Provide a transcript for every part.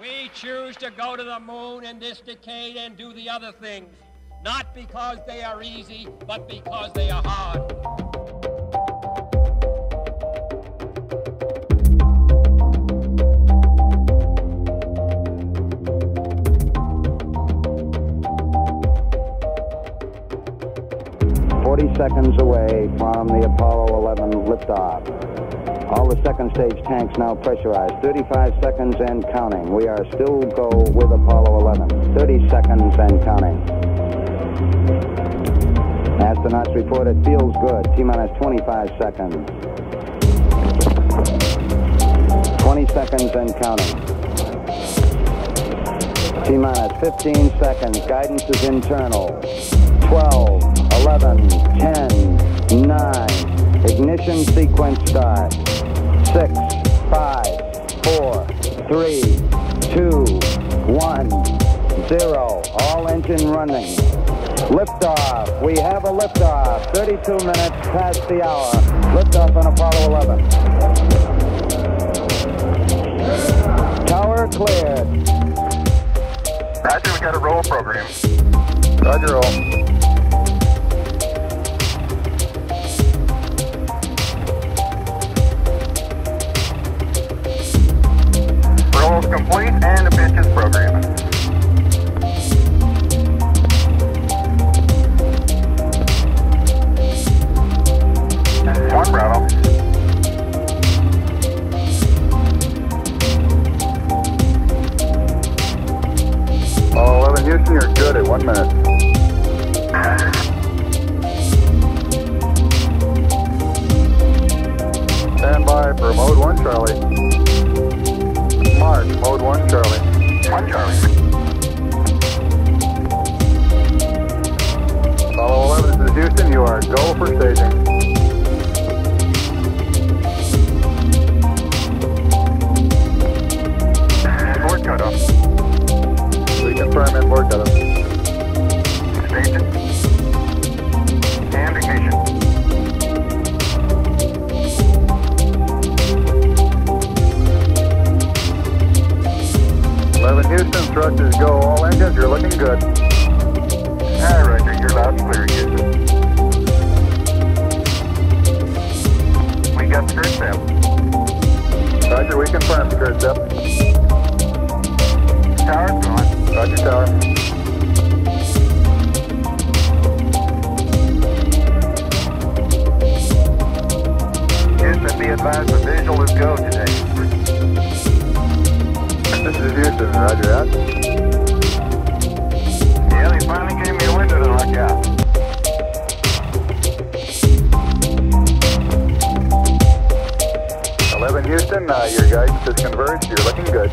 We choose to go to the moon in this decade and do the other things, not because they are easy, but because they are hard. 40 seconds away from the Apollo 11 liftoff. All the second stage tanks now pressurized. 35 seconds and counting. We are still go with Apollo 11. 30 seconds and counting. Astronauts report it feels good. T-minus 25 seconds. 20 seconds and counting. T-minus 15 seconds. Guidance is internal. 12, 11, 10, 9. Ignition sequence start. 6, 5, 4, 3, 2, 1, 0. All engine running. Liftoff. We have a liftoff. 32 minutes past the hour. Liftoff on Apollo 11. Tower cleared. Roger, we got a roll program. Roger, roll. One minute. Stand by for mode 1 Charlie. Mark, mode 1 Charlie. One Charlie. Apollo 11, this is Houston. You are go for staging. Houston, thrusters go. All engines, you're looking good. All right, Roger, you're loud and clear, Houston. Uh, your guidance is converged. You're looking good.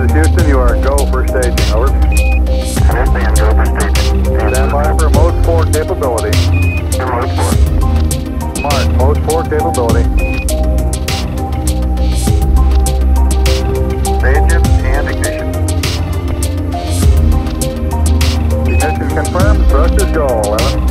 is Houston. You are go for staging. Over. Understand, go for staging. Stand by for mode 4 capability. Mode 4. Mark, mode 4 capability. Stage and ignition. Ignition confirmed. Thrust is go, 11.